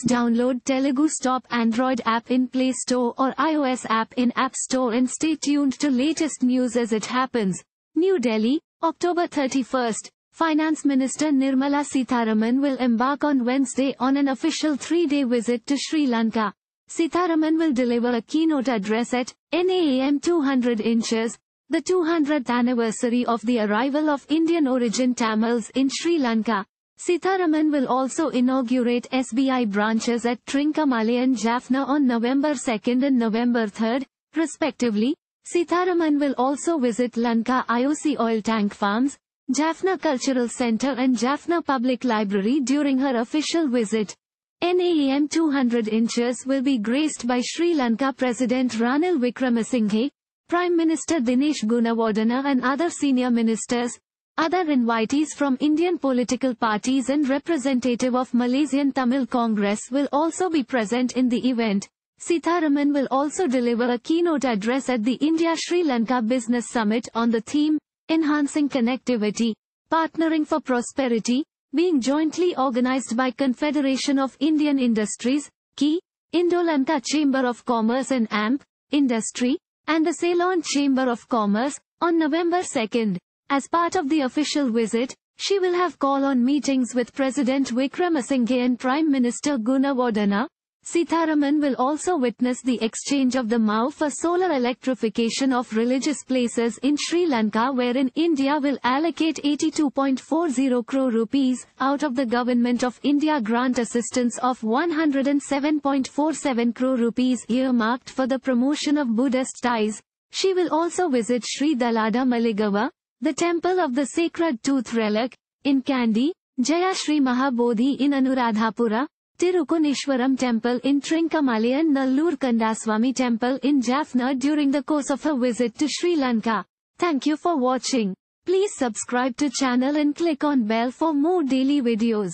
Please download Telugu Stop Android app in Play Store or iOS app in App Store and stay tuned to latest news as it happens. New Delhi, October 31st. Finance Minister Nirmala Sitharaman will embark on Wednesday on an official three-day visit to Sri Lanka. Sitharaman will deliver a keynote address at NAAM 200 inches, the 200th anniversary of the arrival of Indian origin Tamils in Sri Lanka. Sitharaman will also inaugurate SBI branches at Trincomalee and Jaffna on November 2 and November 3, respectively. Sitharaman will also visit Lanka IOC oil tank farms, Jaffna Cultural Center and Jaffna Public Library during her official visit. NAAM 200 inches will be graced by Sri Lanka President Ranil Wickremesinghe, Prime Minister Dinesh Gunawardena and other senior ministers. Other invitees from Indian political parties and representative of Malaysian Tamil Congress will also be present in the event. Sitharaman will also deliver a keynote address at the India-Sri Lanka Business Summit on the theme, Enhancing Connectivity, Partnering for Prosperity, being jointly organized by Confederation of Indian Industries, KI, Indo-Lanka Chamber of Commerce and AMP, Industry, and the Ceylon Chamber of Commerce, on November 2. As part of the official visit, she will have call-on meetings with President Wickremesinghe and Prime Minister Gunawardena, Sitharaman will also witness the exchange of the MOU for solar electrification of religious places in Sri Lanka wherein India will allocate 82.40 crore rupees out of the Government of India grant assistance of 107.47 crore rupees earmarked for the promotion of Buddhist ties. She will also visit Sri Dalada Maligawa, the temple of the sacred tooth relic, in Kandy, Jaya Sri Mahabodhi in Anuradhapura, Tirukunishwaram temple in Trincomalee and Nallur Kandaswamy temple in Jaffna during the course of her visit to Sri Lanka. Thank you for watching. Please subscribe to channel and click on bell for more daily videos.